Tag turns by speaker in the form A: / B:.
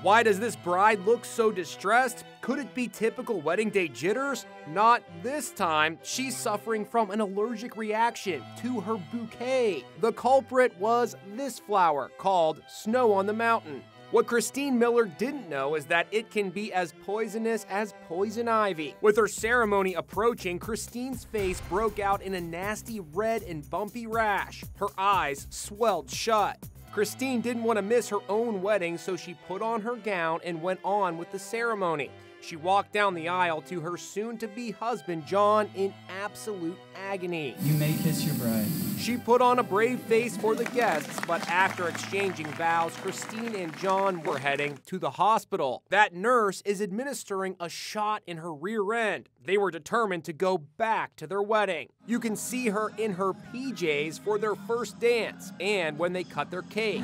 A: Why does this bride look so distressed? Could it be typical wedding day jitters? Not this time. She's suffering from an allergic reaction to her bouquet. The culprit was this flower called Snow on the Mountain. What Christine Miller didn't know is that it can be as poisonous as poison ivy. With her ceremony approaching, Christine's face broke out in a nasty red and bumpy rash. Her eyes swelled shut. Christine didn't want to miss her own wedding, so she put on her gown and went on with the ceremony. She walked down the aisle to her soon to be husband, John, in absolute agony.
B: You may kiss your bride.
A: She put on a brave face for the guests, but after exchanging vows, Christine and John were heading to the hospital. That nurse is administering a shot in her rear end. They were determined to go back to their wedding. You can see her in her PJs for their first dance and when they cut their cake.